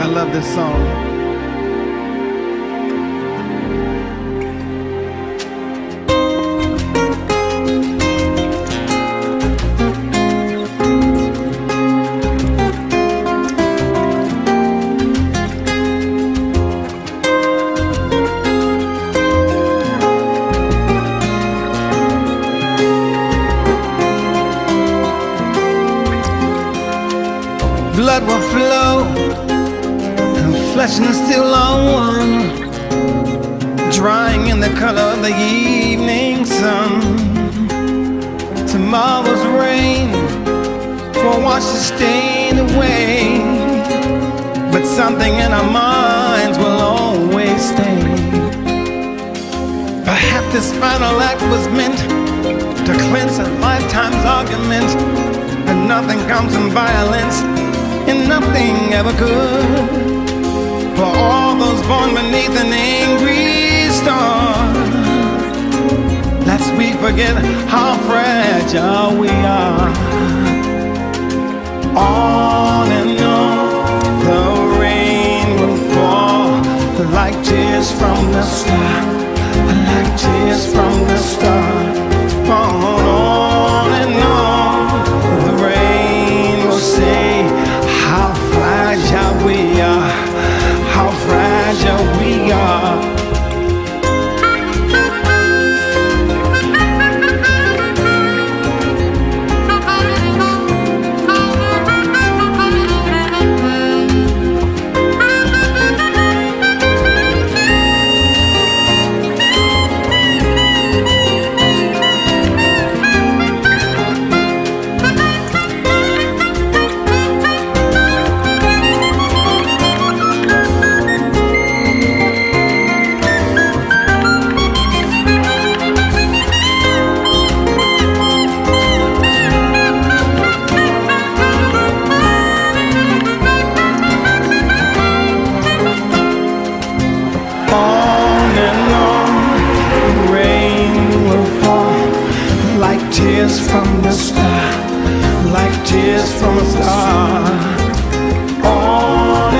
I love this song. Blood will flow, flesh and still on, drying in the color of the evening sun. Tomorrow's rain will wash the stain away, but something in our minds will always stay. Perhaps this final act was meant to cleanse a lifetime's argument, and nothing comes from violence and nothing ever could. For all those born beneath an angry star, lest we forget how fragile we are. On and on, the rain will fall. Like tears from the sky, like tears from tears from the star, like tears from a star. On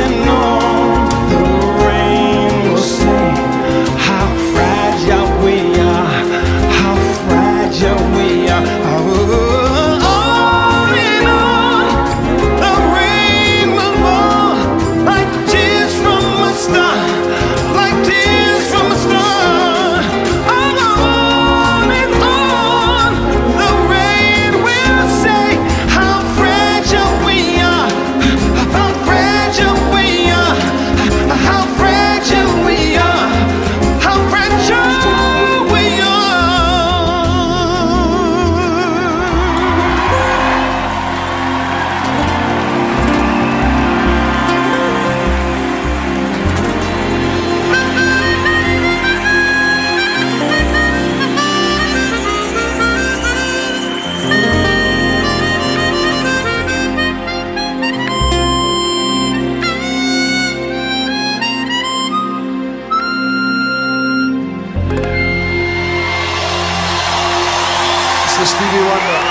Stevie Wonder.